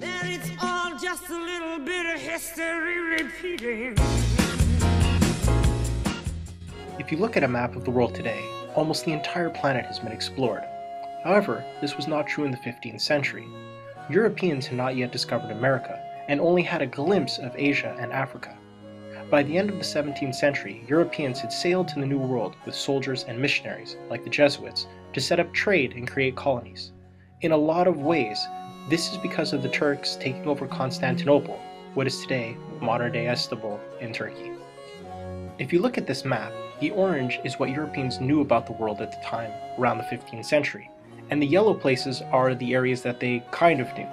That it's all just a little bit of history repeating. If you look at a map of the world today, almost the entire planet has been explored. However, this was not true in the 15th century. Europeans had not yet discovered America, and only had a glimpse of Asia and Africa. By the end of the 17th century, Europeans had sailed to the New World with soldiers and missionaries, like the Jesuits, to set up trade and create colonies. In a lot of ways, this is because of the Turks taking over Constantinople, what is today modern day Istanbul in Turkey. If you look at this map, the orange is what Europeans knew about the world at the time, around the 15th century, and the yellow places are the areas that they kind of knew.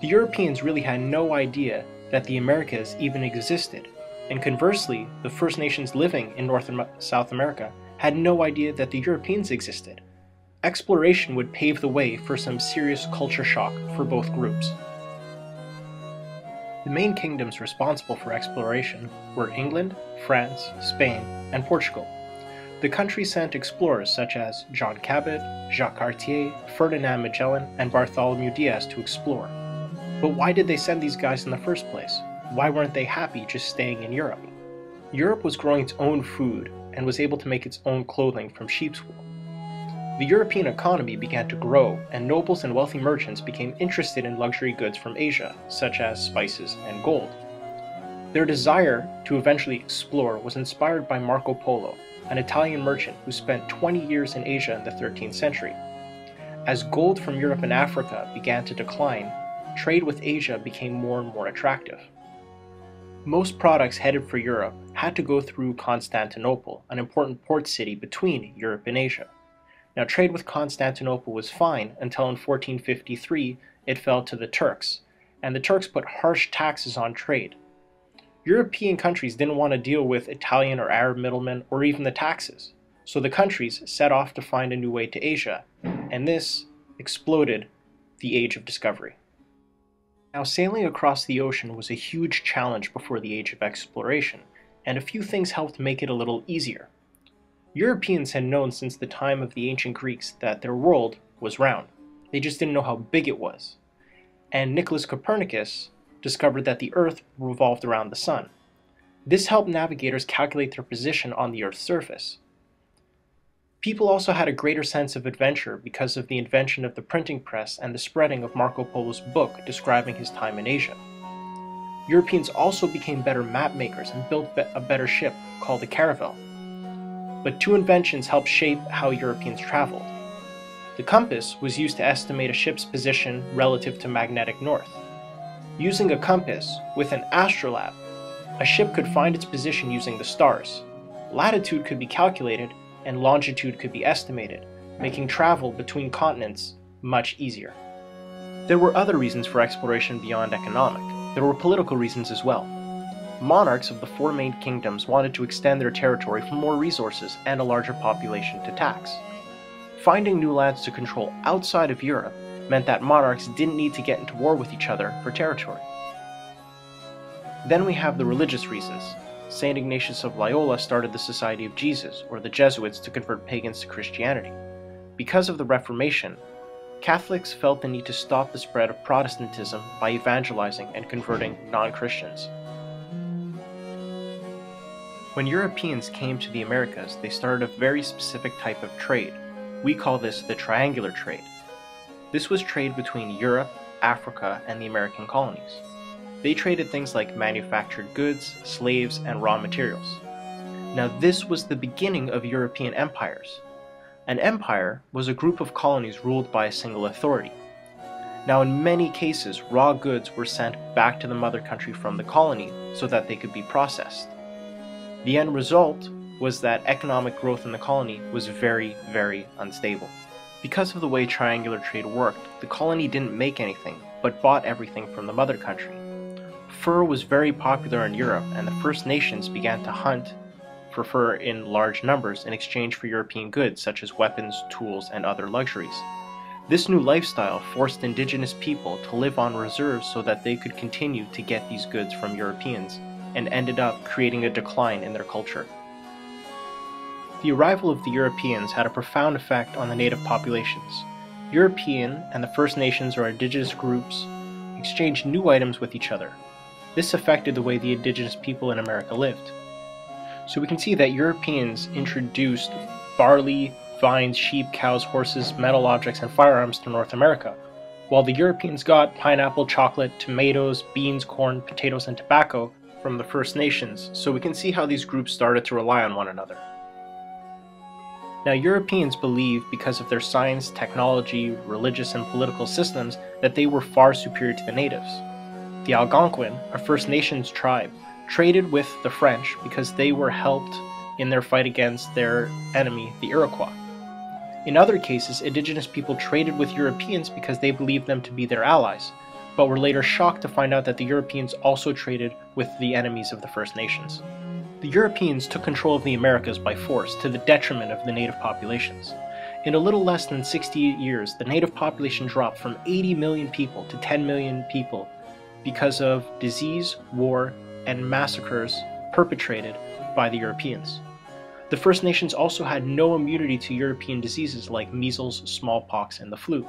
The Europeans really had no idea that the Americas even existed, and conversely, the First Nations living in North and South America had no idea that the Europeans existed. Exploration would pave the way for some serious culture shock for both groups. The main kingdoms responsible for exploration were England, France, Spain, and Portugal. The country sent explorers such as John Cabot, Jacques Cartier, Ferdinand Magellan, and Bartholomew Diaz to explore. But why did they send these guys in the first place? Why weren't they happy just staying in Europe? Europe was growing its own food and was able to make its own clothing from sheep's wool. The European economy began to grow, and nobles and wealthy merchants became interested in luxury goods from Asia, such as spices and gold. Their desire to eventually explore was inspired by Marco Polo, an Italian merchant who spent 20 years in Asia in the 13th century. As gold from Europe and Africa began to decline, trade with Asia became more and more attractive. Most products headed for Europe had to go through Constantinople, an important port city between Europe and Asia. Now, trade with Constantinople was fine until in 1453 it fell to the Turks, and the Turks put harsh taxes on trade. European countries didn't want to deal with Italian or Arab middlemen or even the taxes, so the countries set off to find a new way to Asia, and this exploded the Age of Discovery. Now, sailing across the ocean was a huge challenge before the Age of Exploration, and a few things helped make it a little easier. Europeans had known since the time of the ancient Greeks that their world was round. They just didn't know how big it was. And Nicholas Copernicus discovered that the Earth revolved around the Sun. This helped navigators calculate their position on the Earth's surface. People also had a greater sense of adventure because of the invention of the printing press and the spreading of Marco Polo's book describing his time in Asia. Europeans also became better map makers and built a better ship called the caravel. But two inventions helped shape how Europeans traveled. The compass was used to estimate a ship's position relative to magnetic north. Using a compass with an astrolabe, a ship could find its position using the stars. Latitude could be calculated and longitude could be estimated, making travel between continents much easier. There were other reasons for exploration beyond economic. There were political reasons as well. Monarchs of the four main kingdoms wanted to extend their territory for more resources and a larger population to tax. Finding new lands to control outside of Europe meant that monarchs didn't need to get into war with each other for territory. Then we have the religious reasons. St. Ignatius of Loyola started the Society of Jesus, or the Jesuits, to convert pagans to Christianity. Because of the Reformation, Catholics felt the need to stop the spread of Protestantism by evangelizing and converting non Christians. When Europeans came to the Americas, they started a very specific type of trade. We call this the triangular trade. This was trade between Europe, Africa, and the American colonies. They traded things like manufactured goods, slaves, and raw materials. Now, this was the beginning of European empires. An empire was a group of colonies ruled by a single authority. Now, in many cases, raw goods were sent back to the mother country from the colony so that they could be processed. The end result was that economic growth in the colony was very, very unstable. Because of the way triangular trade worked, the colony didn't make anything, but bought everything from the mother country. Fur was very popular in Europe, and the First Nations began to hunt for fur in large numbers in exchange for European goods such as weapons, tools, and other luxuries. This new lifestyle forced indigenous people to live on reserves so that they could continue to get these goods from Europeans, and ended up creating a decline in their culture. The arrival of the Europeans had a profound effect on the native populations. European and the First Nations or indigenous groups exchanged new items with each other. This affected the way the indigenous people in America lived. So we can see that Europeans introduced barley, vines, sheep, cows, horses, metal objects, and firearms to North America, while the Europeans got pineapple, chocolate, tomatoes, beans, corn, potatoes, and tobacco from the First Nations, so we can see how these groups started to rely on one another. Now, Europeans believed because of their science, technology, religious, and political systems that they were far superior to the natives. The Algonquin, a First Nations tribe, traded with the French because they were helped in their fight against their enemy, the Iroquois. In other cases, indigenous people traded with Europeans because they believed them to be their allies, but were later shocked to find out that the Europeans also traded with the enemies of the First Nations. The Europeans took control of the Americas by force to the detriment of the native populations. In a little less than 60 years, the native population dropped from 80 million people to 10 million people because of disease, war, and massacres perpetrated by the Europeans. The First Nations also had no immunity to European diseases like measles, smallpox, and the flu.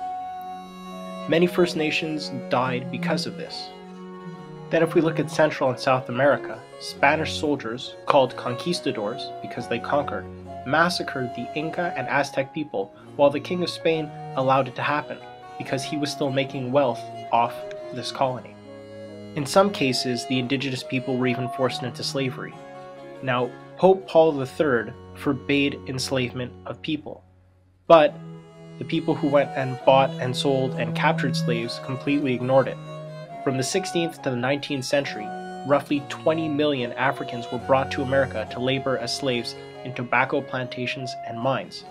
Many First Nations died because of this. Then if we look at Central and South America, Spanish soldiers, called conquistadors because they conquered, massacred the Inca and Aztec people while the King of Spain allowed it to happen because he was still making wealth off this colony. In some cases, the indigenous people were even forced into slavery. Now, Pope Paul III forbade enslavement of people, but the people who went and bought and sold and captured slaves completely ignored it. From the 16th to the 19th century, roughly 20 million Africans were brought to America to labor as slaves in tobacco plantations and mines.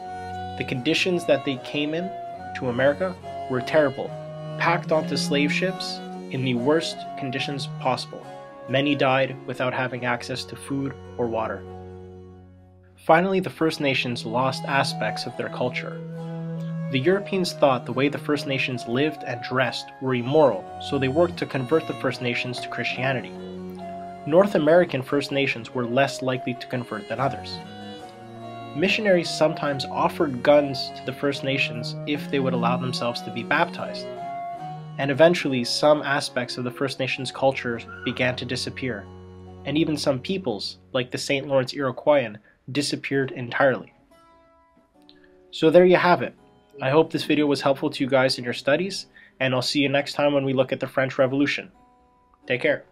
The conditions that they came in to America were terrible, packed onto slave ships in the worst conditions possible. Many died without having access to food or water. Finally, the First Nations lost aspects of their culture. The Europeans thought the way the First Nations lived and dressed were immoral, so they worked to convert the First Nations to Christianity. North American First Nations were less likely to convert than others. Missionaries sometimes offered guns to the First Nations if they would allow themselves to be baptized. And eventually, some aspects of the First Nations culture began to disappear, and even some peoples, like the St. Lawrence Iroquoian, disappeared entirely. So there you have it. I hope this video was helpful to you guys in your studies, and I'll see you next time when we look at the French Revolution. Take care.